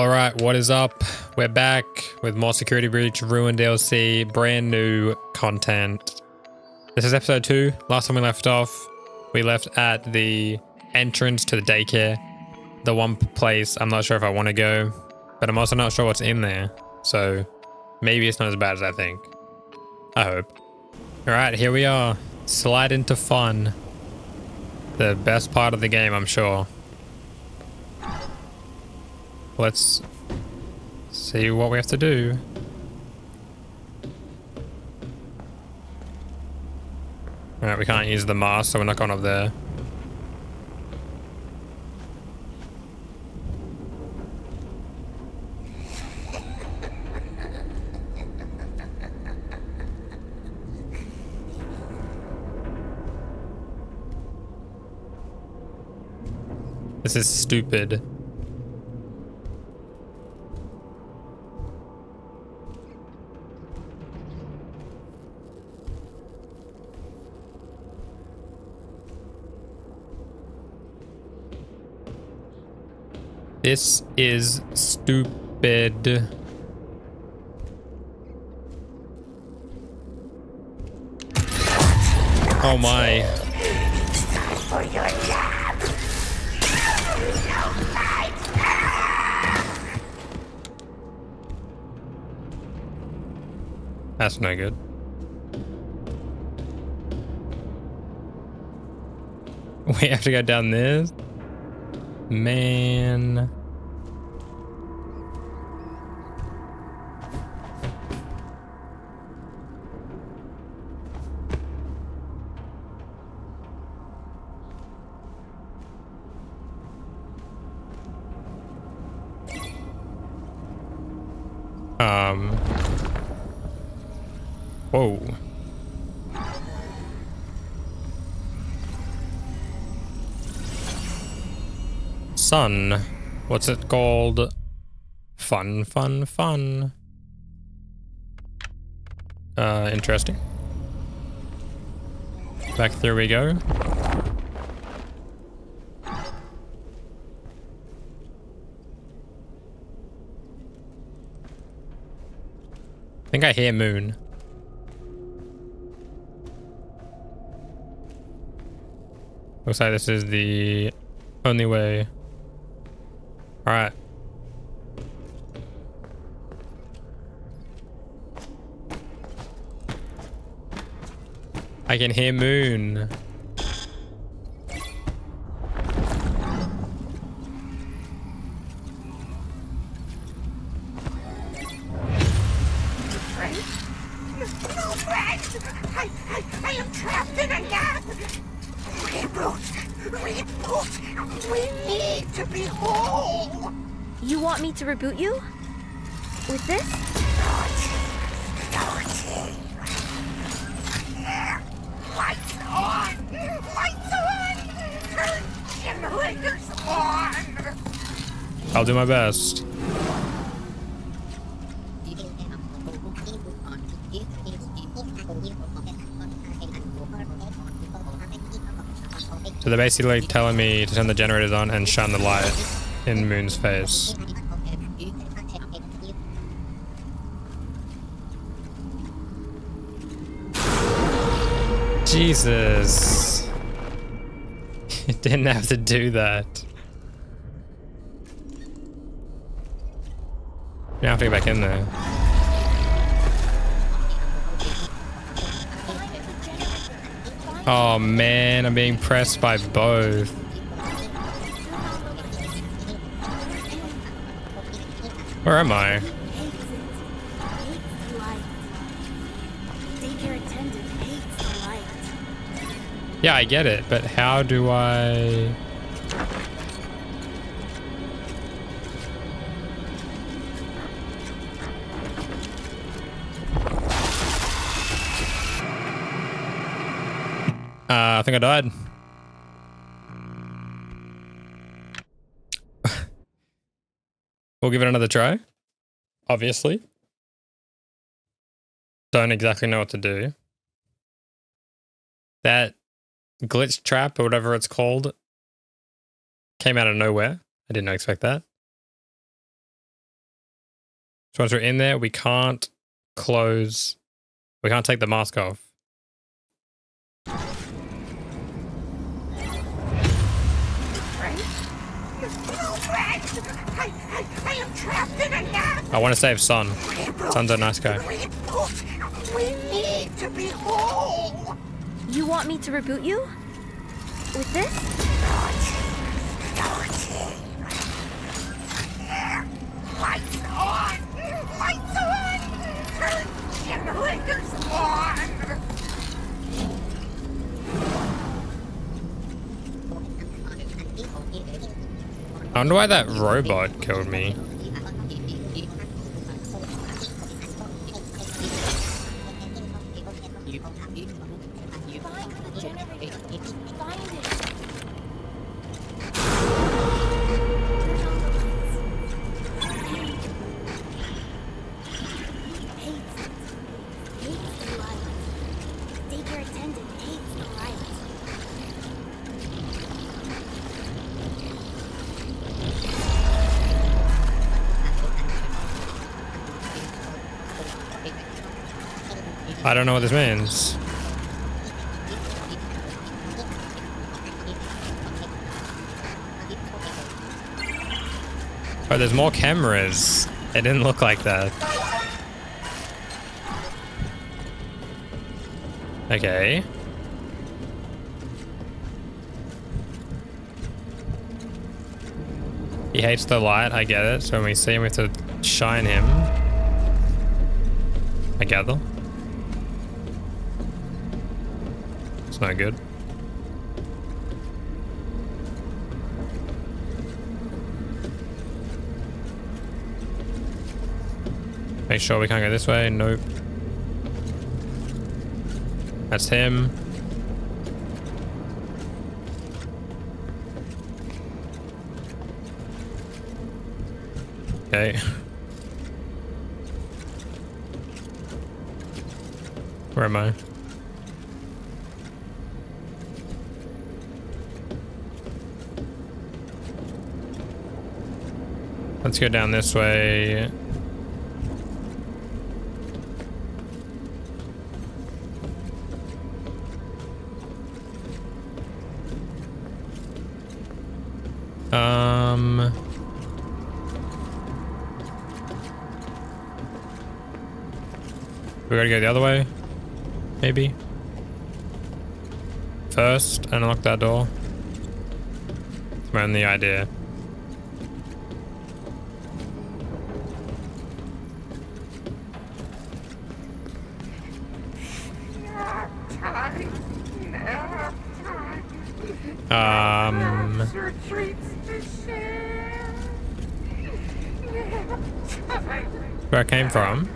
All right, what is up? We're back with more Security Breach Ruin DLC, brand new content. This is episode two. Last time we left off, we left at the entrance to the daycare. The one place I'm not sure if I want to go, but I'm also not sure what's in there. So maybe it's not as bad as I think. I hope. All right, here we are. Slide into fun. The best part of the game, I'm sure. Let's see what we have to do. Alright, we can't use the mask, so we're not going up there. This is stupid. This is stupid. Oh my. That's no good. We have to go down this? Man. Sun. What's it called? Fun, fun, fun. Uh, interesting. Back there we go. I think I hear moon. Looks like this is the only way. Alright. I can hear moon. Reboot you? With this? I'll do my best. So they're basically telling me to turn the generators on and shine the light in Moon's face. Jesus. You didn't have to do that. Now I have to get back in there. Oh man, I'm being pressed by both. Where am I? Yeah, I get it, but how do I... Uh, I think I died. we'll give it another try. Obviously. Don't exactly know what to do. That glitch trap or whatever it's called came out of nowhere. I didn't expect that. So once we're in there, we can't close. We can't take the mask off. I, want to save Sun. Sun's a nice guy. We need to be! You want me to reboot you? With this? Lights on! Lights on! Generators on! I wonder why that robot killed me. Don't know what this means. Oh, there's more cameras. It didn't look like that. Okay. He hates the light, I get it. So when we see him, we have to shine him. I gather. Not good. Make sure we can't go this way. Nope. That's him. Okay. Where am I? Let's go down this way. Um. We gotta go the other way? Maybe? First, unlock that door. It's only idea. Came from?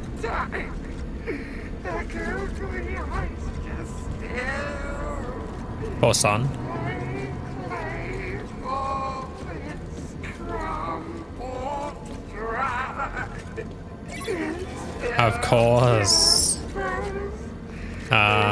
Poor Sun. Of course. Um.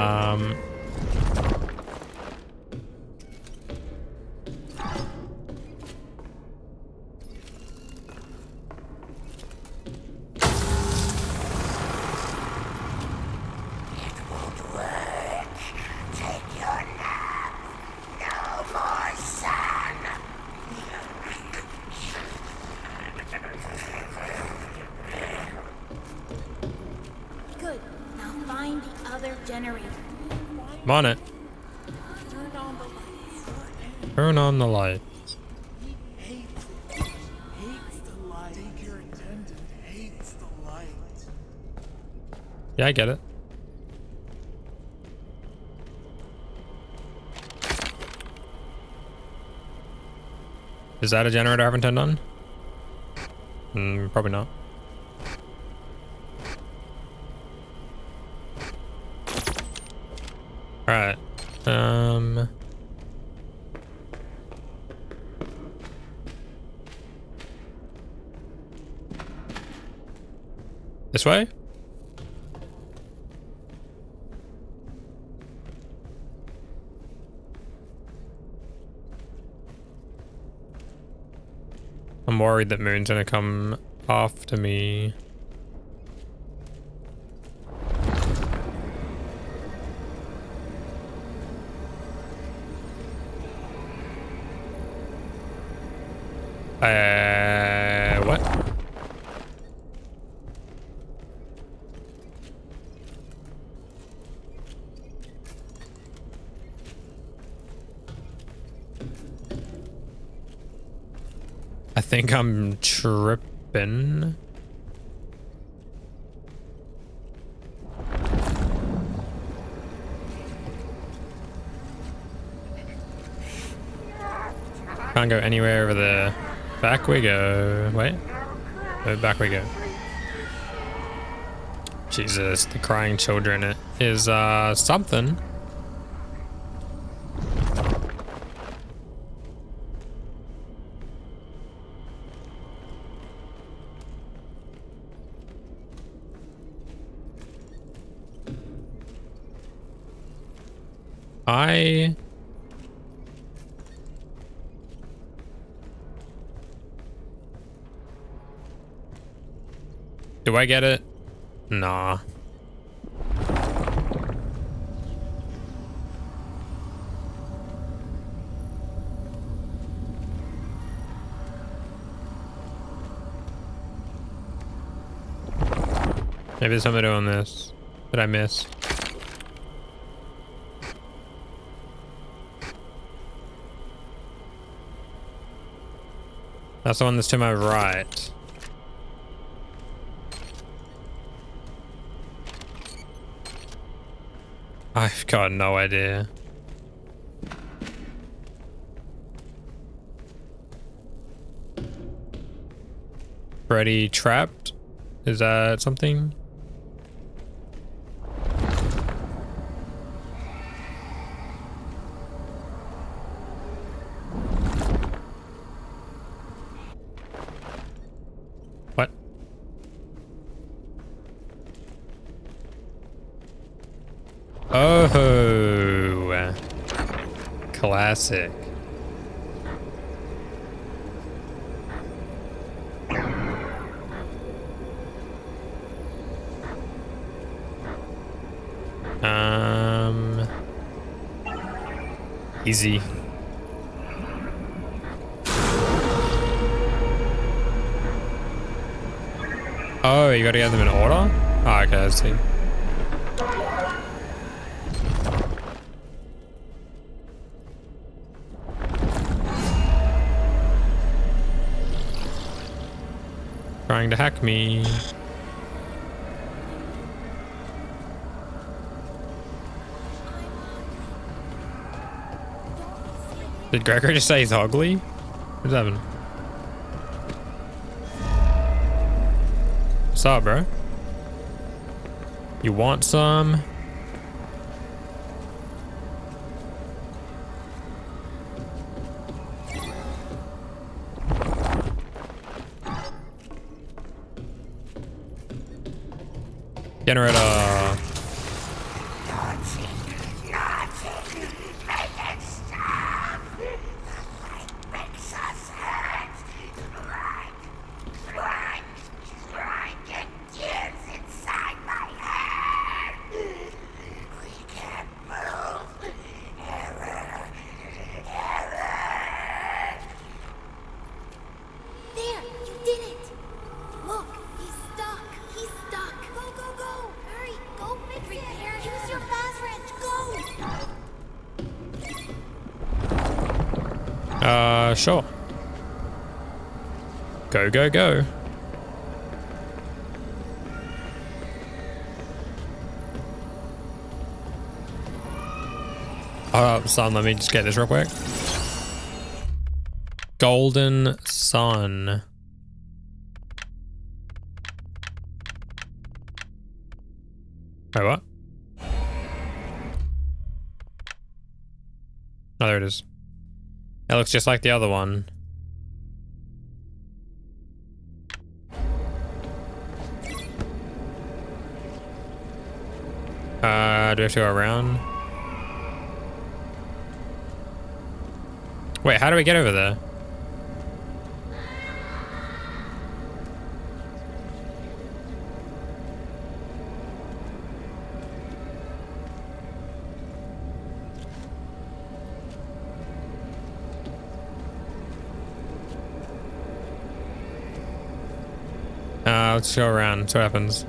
Yeah, I get it. Is that a generator I haven't turned on? Hmm, probably not. Alright. Um... This way? I'm worried that Moon's gonna come after me. Tripping. Can't go anywhere over there. Back we go. Wait. Oh, back we go. Jesus, the crying children is uh something. I get it? Nah. Maybe there's something doing this that I missed. That's the one that's to my right. I've got no idea. Freddy trapped? Is that something? Classic. Um, easy. Oh, you gotta get them in order? Oh, okay, I see. Trying to hack me. Did Gregor just say he's ugly? What's happening? What's up, bro? You want some? Uh, sure. Go, go, go. Oh, son, let me just get this real quick. Golden Sun. Wait, what? Oh, there it is. It looks just like the other one. Uh, do we have to go around? Wait, how do we get over there? Let's go around. See what happens.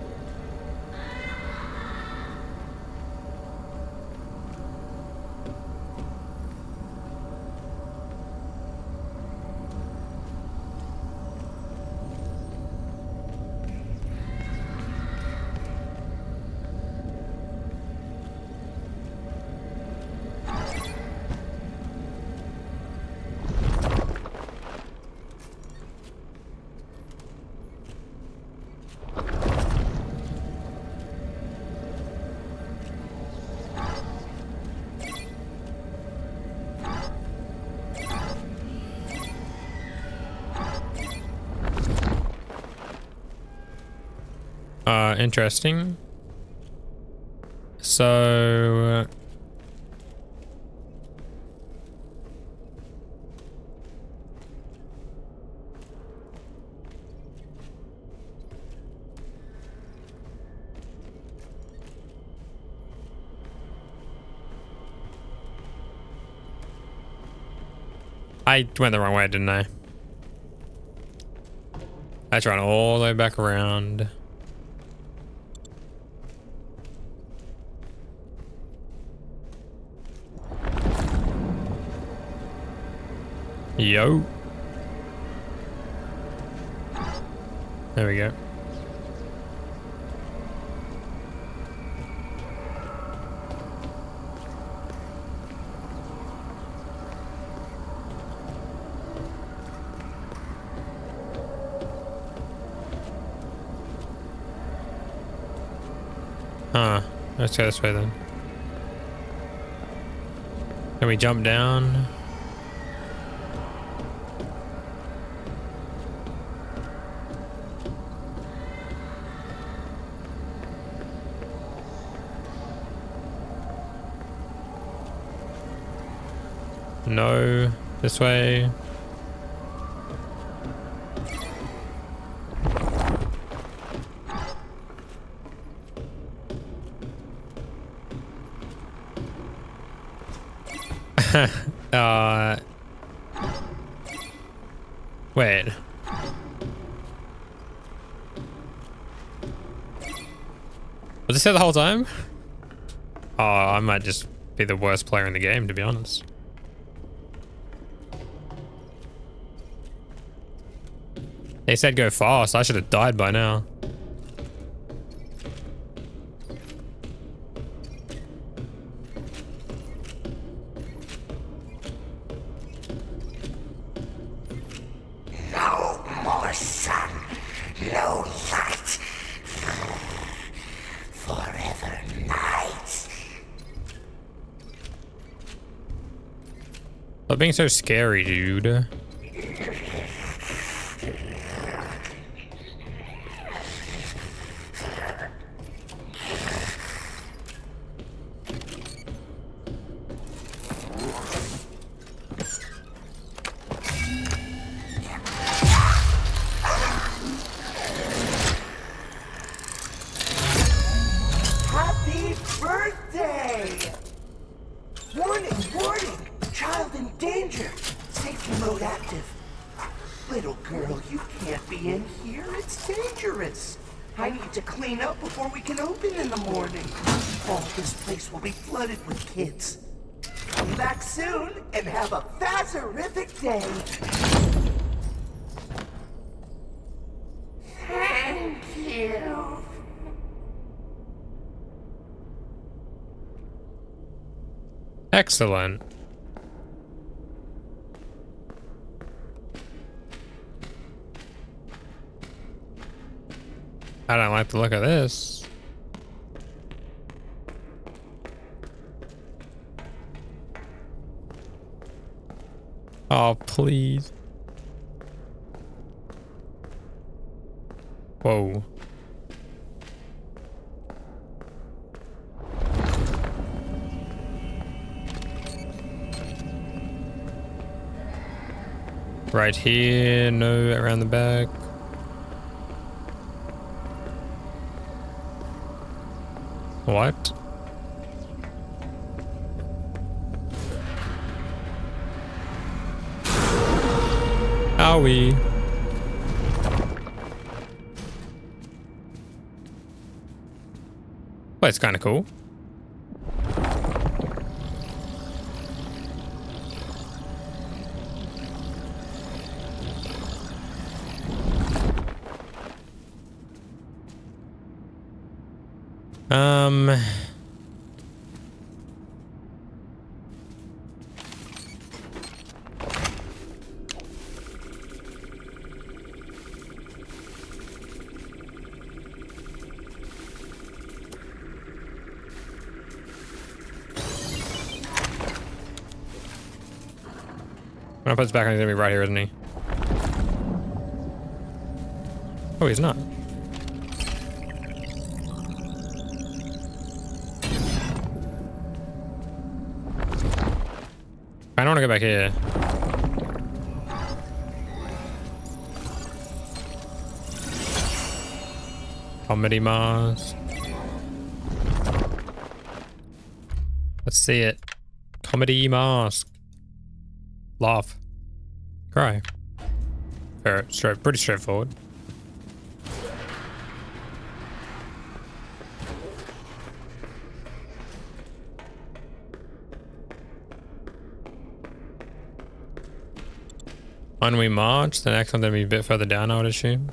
Interesting. So... I went the wrong way, didn't I? I tried all the way back around. Yo. There we go. Huh. Let's go this way then. Can we jump down? No. This way. uh. Wait. Was this there the whole time? Oh, I might just be the worst player in the game, to be honest. They said go fast. I should have died by now. No more sun, no light. Forever night. Stop being so scary, dude. Excellent. Right here, no around the back. What? Are? Well, it's kind of cool. Um. When I put this back on, he's gonna be right here, isn't he? Oh, he's not. Go back here. Comedy Mars. Let's see it. Comedy mask. Laugh. Cry. Fair, straight, pretty straightforward. When we march, the next one's gonna be a bit further down, I would assume.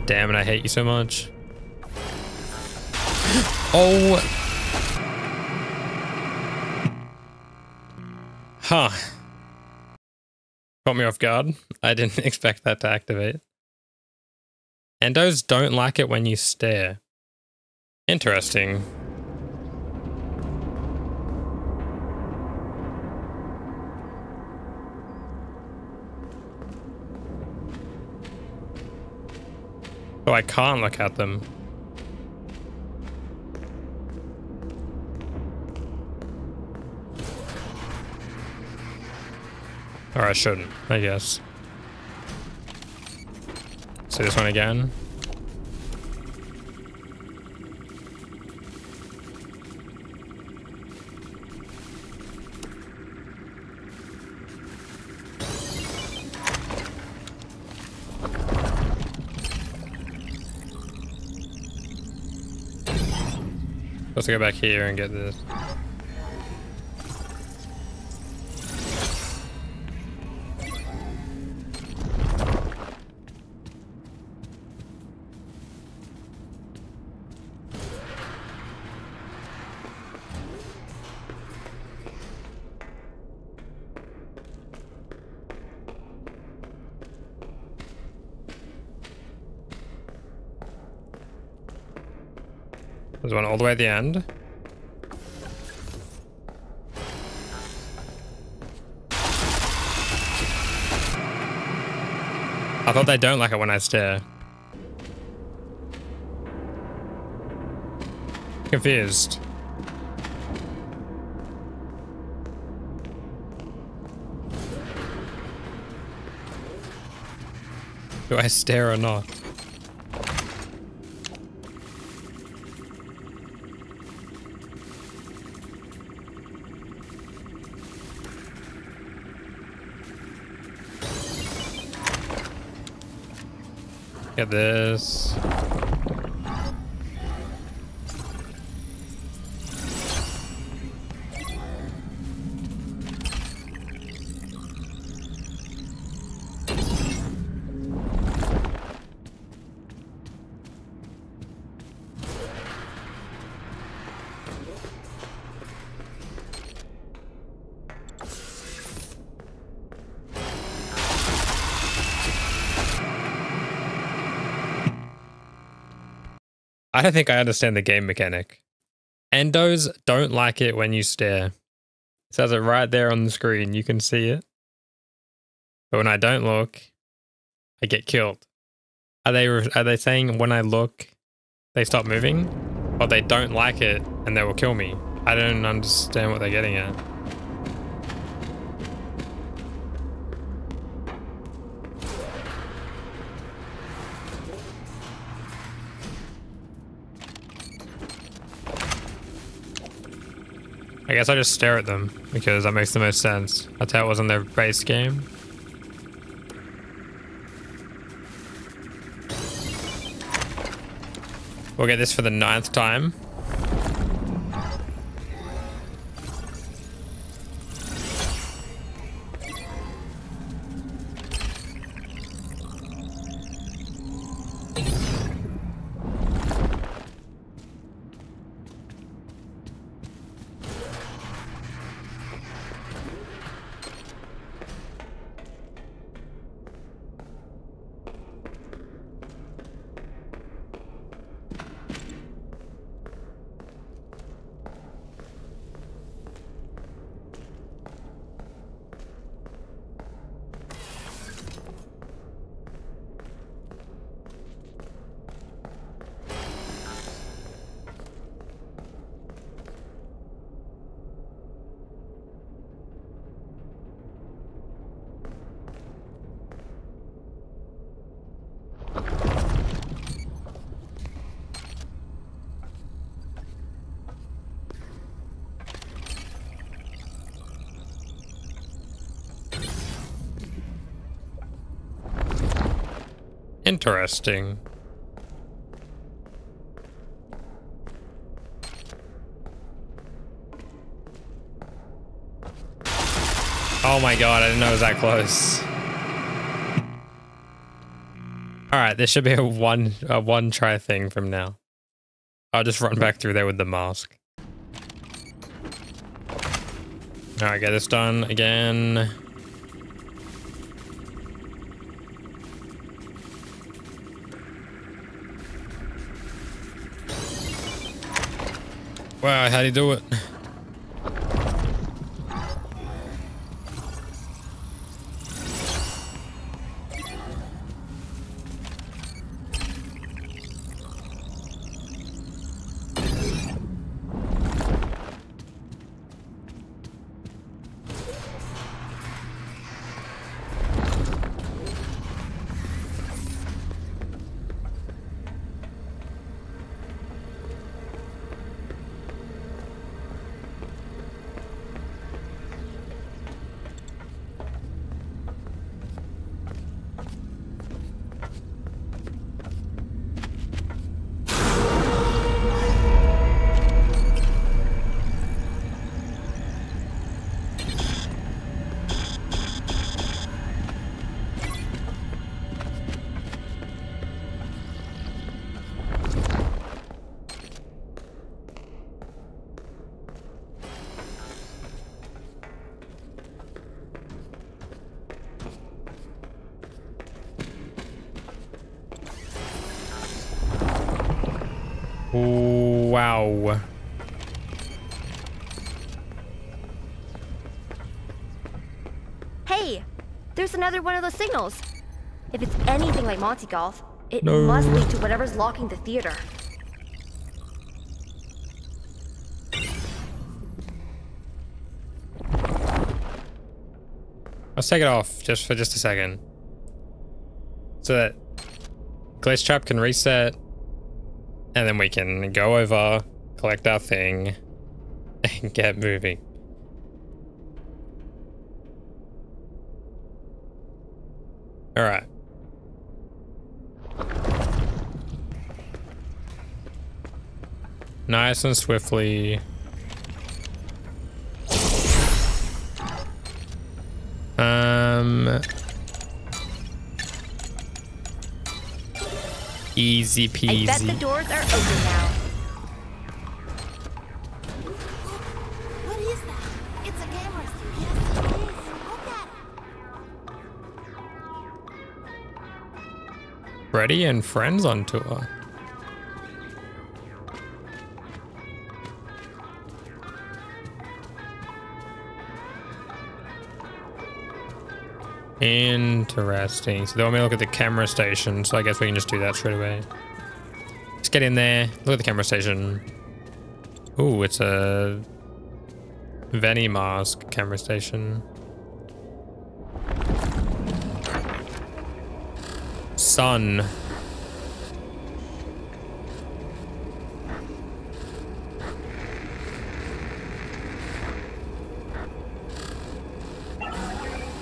God damn it, I hate you so much. Oh. Huh. Caught me off guard. I didn't expect that to activate. Endos don't like it when you stare. Interesting. Oh, I can't look at them. Or I shouldn't, I guess. See this one again? Let's go back here and get this. The way at the end. I thought they don't like it when I stare. Confused. Do I stare or not? Get this. I don't think I understand the game mechanic. Endos don't like it when you stare. It says it right there on the screen. You can see it. But when I don't look, I get killed. Are they are they saying when I look, they stop moving, or they don't like it and they will kill me? I don't understand what they're getting at. I guess I just stare at them because that makes the most sense. That's how it was in their base game. We'll get this for the ninth time. Interesting. Oh my god, I didn't know it was that close. Alright, this should be a one a one try thing from now. I'll just run back through there with the mask. Alright, get this done again. Wow, how'd he do it? Wow. Hey, there's another one of those signals. If it's anything like Monty Golf, it No. must lead to whatever's locking the theater. Let's take it off just for just a second. So that Glitch Trap can reset. And then we can go over, collect our thing, and get moving. Alright. Nice and swiftly. Easy I bet the peasy. doors are open now. What is that? It's a camera. Yes, it is. Look at it. Freddy and friends on tour. Interesting. So they want me to look at the camera station, so I guess we can just do that straight away. Let's get in there, look at the camera station. Ooh, it's a Vanny mask camera station. Sun.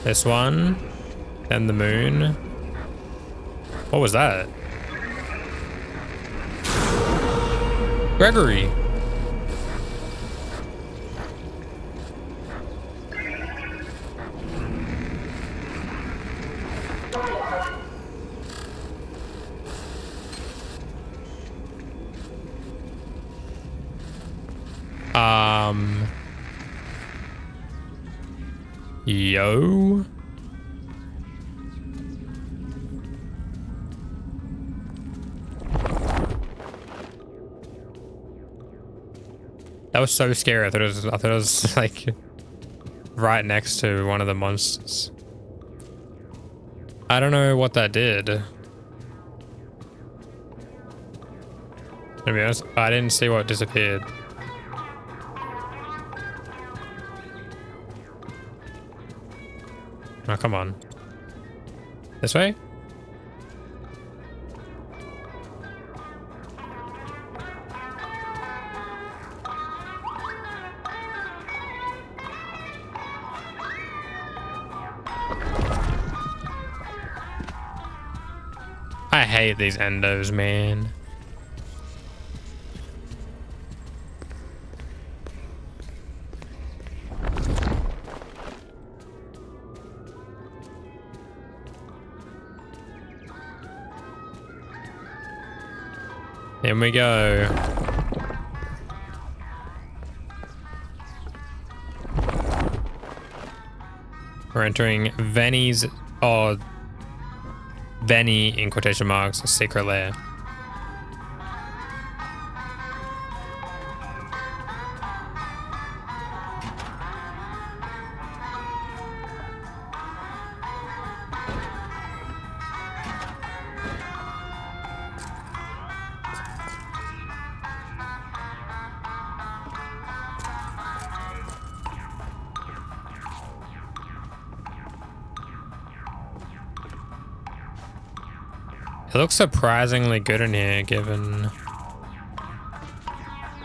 This one. Then the moon. What was that? Gregory. Um. Yo. That was so scary. I thought it was. I thought it was like right next to one of the monsters. I don't know what that did. To be honest, I didn't see what disappeared. Oh, come on. This way? Hate these endos, man. Here we go. We're entering Vanny's, oh, Vanny in quotation marks, secret lair. It looks surprisingly good in here given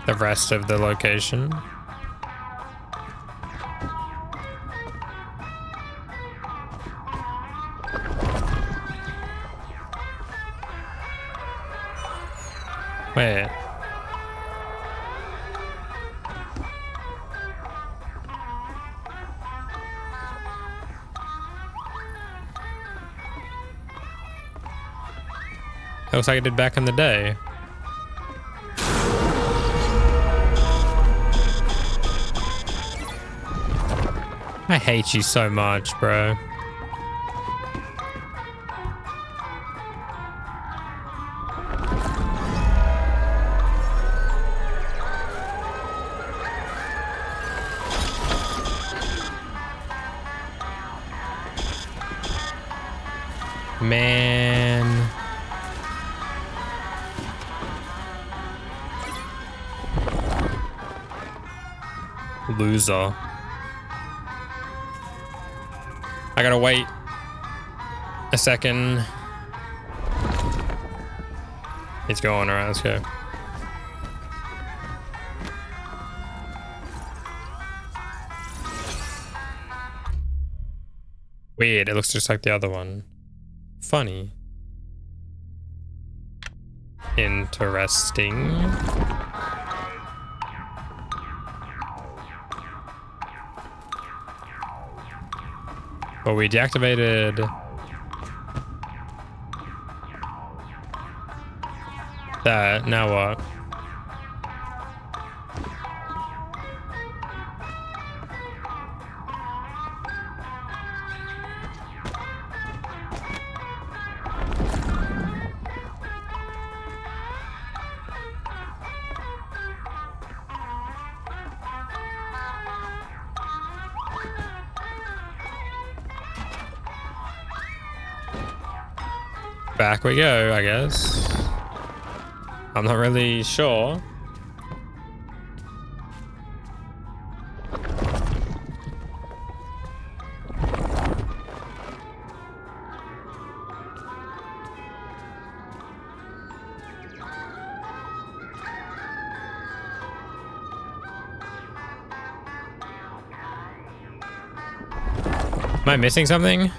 the rest of the location. It looks like it did back in the day. I hate you so much, bro. Loser. I gotta wait a second. It's going. Alright, let's go. Weird, it looks just like the other one. Funny. Interesting. But we deactivated that. Now what? We go, I guess. I'm not really sure. Am I missing something?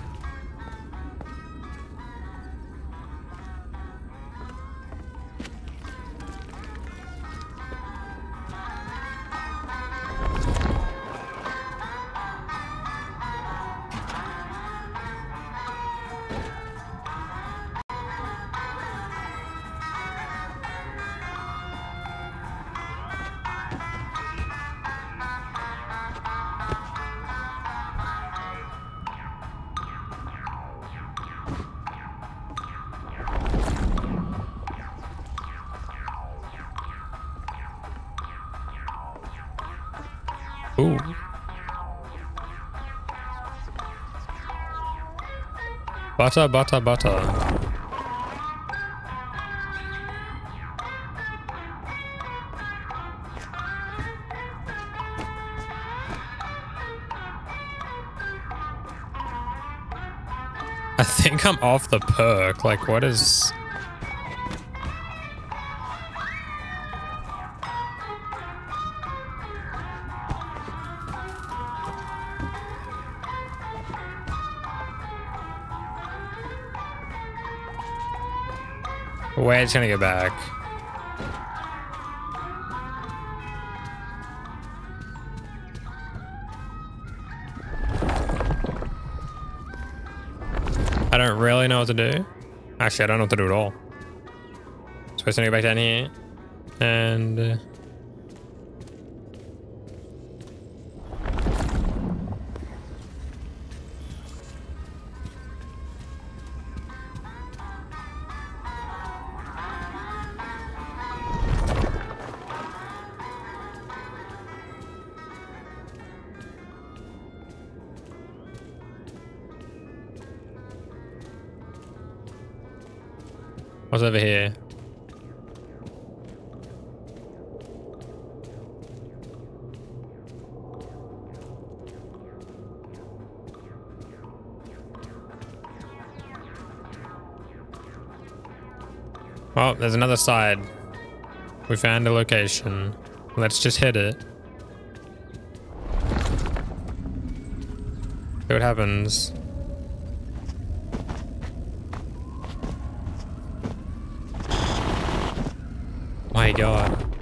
Butter, butter, butter. I think I'm off the perk. Like, what is... Wait, it's gonna get back. I don't really know what to do. Actually, I don't know what to do at all. So it's gonna go back down here. And... Uh, another side. We found a location. Let's just hit it. See what happens. My god.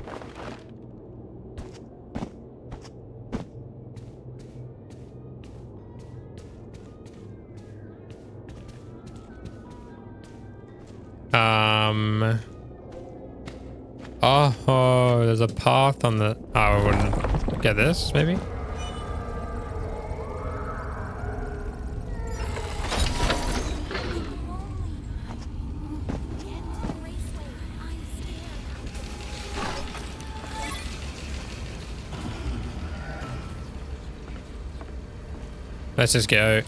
A path on the. Oh, I wouldn't get this, maybe? Let's just go.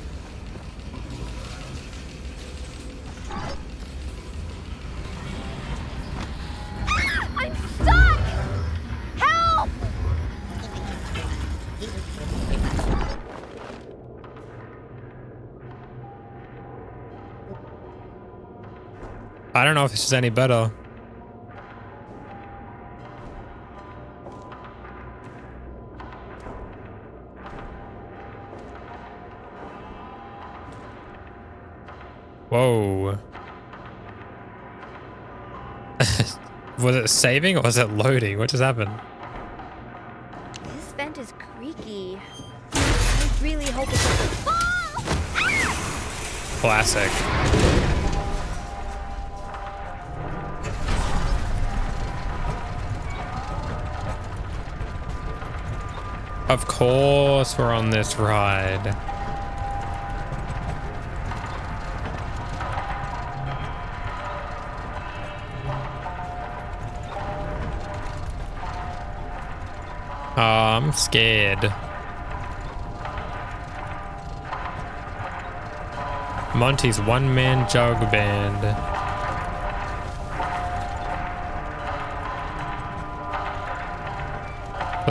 This is any better. Whoa. was it saving or was it loading? What just happened? This vent is creaky. I really hope it's... Classic. Of course we're on this ride. Oh, I'm scared. Monty's one-man jug band.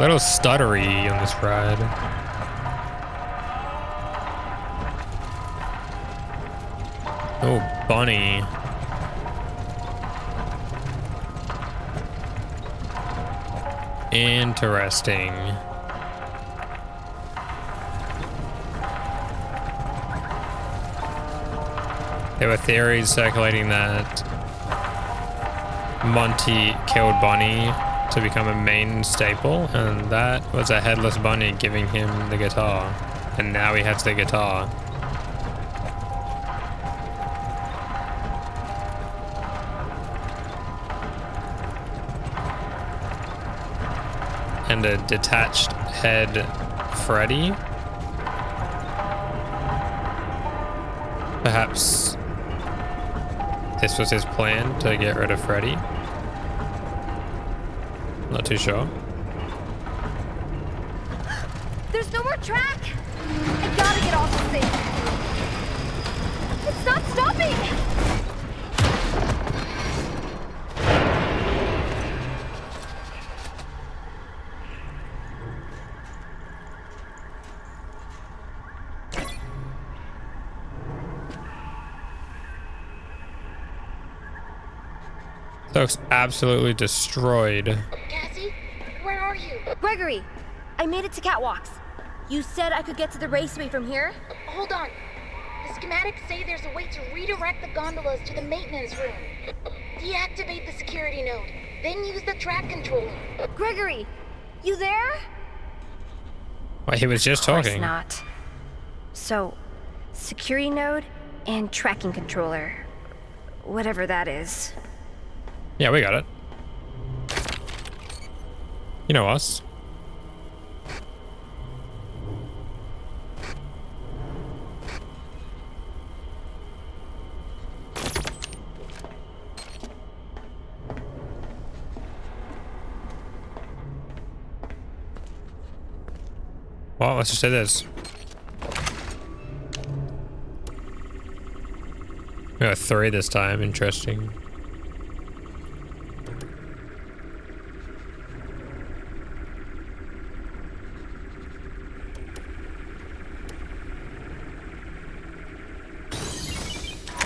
Little stuttery on this ride. Oh, bunny. Interesting. There were theories circulating that Monty killed Bonnie to become a main staple, and that was a headless bunny giving him the guitar. And now he has the guitar. And a detached head Freddy. Perhaps this was his plan to get rid of Freddy. Not too sure. There's no more track! I gotta get off this thing! It's not stopping! Looks absolutely destroyed. Cassie, where are you? Gregory, I made it to Catwalks. You said I could get to the raceway from here? Hold on. The schematics say there's a way to redirect the gondolas to the maintenance room. Deactivate the security node, then use the track controller. Gregory, you there? Why, he was just Of course talking. not. So, security node and tracking controller. Whatever that is. Yeah, we got it. You know us. Well, let's just say this. We got three this time. Interesting.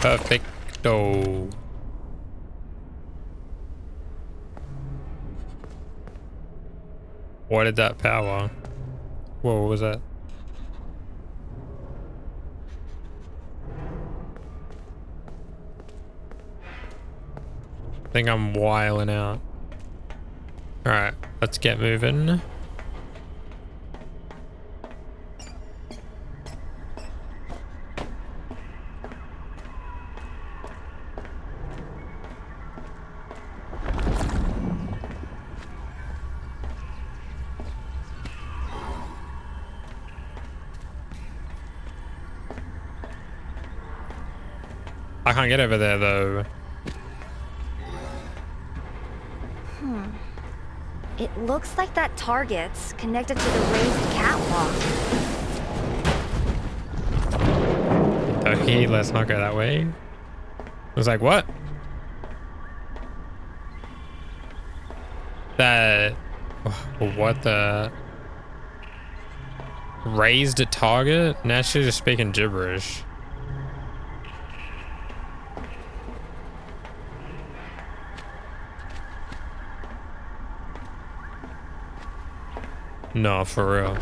Perfecto. What did that power? Whoa, what was that? I think I'm wiling out. Alright, let's get moving. Can't get over there though. Hmm. It looks like that target's connected to the raised catwalk. Okay, let's not go that way. I was like, what? That. What the. Raised target? Now she's just speaking gibberish. No, for real.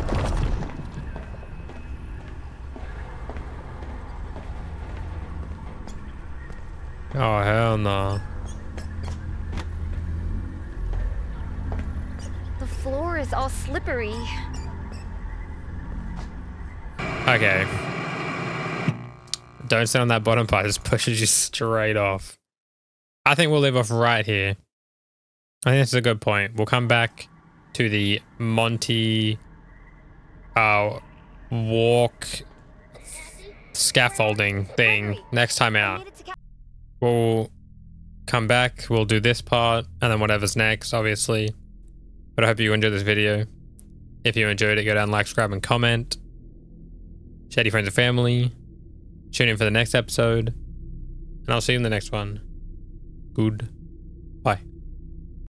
Oh, hell no. The floor is all slippery. Okay. Don't sit on that bottom part. It just pushes you straight off. I think we'll leave off right here. I think this is a good point. We'll come back to the Monty uh, walk scaffolding thing next time out. made it to Cat- We'll come back. We'll do this part and then whatever's next, obviously. But I hope you enjoyed this video. If you enjoyed it, go down, like, subscribe, and comment. Share to your friends and family. Tune in for the next episode. And I'll see you in the next one. Good.